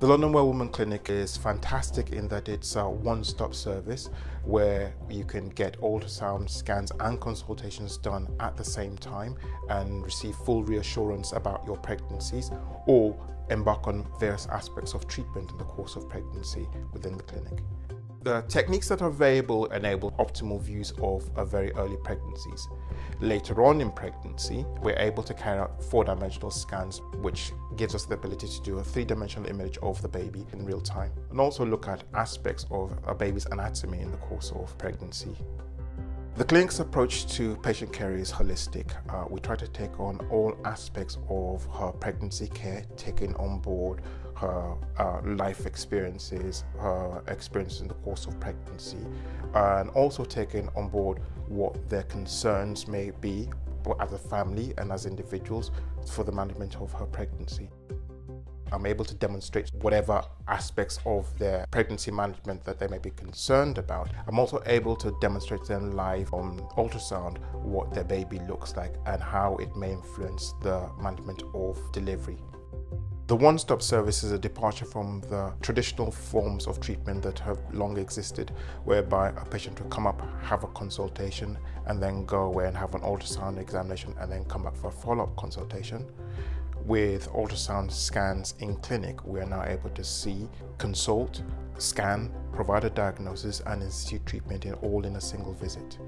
The London Well Woman Clinic is fantastic in that it's a one-stop service where you can get ultrasound scans and consultations done at the same time and receive full reassurance about your pregnancies or embark on various aspects of treatment in the course of pregnancy within the clinic. The techniques that are available enable optimal views of very early pregnancies. Later on in pregnancy, we're able to carry out four-dimensional scans, which gives us the ability to do a three-dimensional image of the baby in real time, and also look at aspects of a baby's anatomy in the course of pregnancy. The clinic's approach to patient care is holistic. Uh, we try to take on all aspects of her pregnancy care, taking on board her uh, life experiences, her experiences in the course of pregnancy, and also taking on board what their concerns may be both as a family and as individuals for the management of her pregnancy. I'm able to demonstrate whatever aspects of their pregnancy management that they may be concerned about. I'm also able to demonstrate to them live on ultrasound what their baby looks like and how it may influence the management of delivery. The one-stop service is a departure from the traditional forms of treatment that have long existed, whereby a patient will come up, have a consultation, and then go away and have an ultrasound examination and then come back for a follow-up consultation. With ultrasound scans in clinic, we are now able to see, consult, scan, provide a diagnosis and institute treatment in all in a single visit.